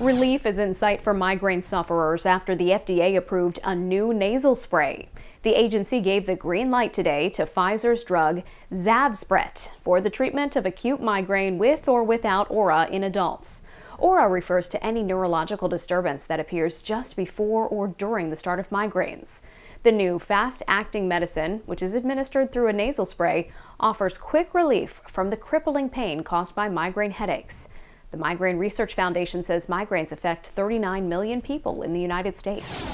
Relief is in sight for migraine sufferers after the FDA approved a new nasal spray. The agency gave the green light today to Pfizer's drug Zavzpret for the treatment of acute migraine with or without aura in adults. Aura refers to any neurological disturbance that appears just before or during the start of migraines. The new fast acting medicine, which is administered through a nasal spray, offers quick relief from the crippling pain caused by migraine headaches. The Migraine Research Foundation says migraines affect 39 million people in the United States.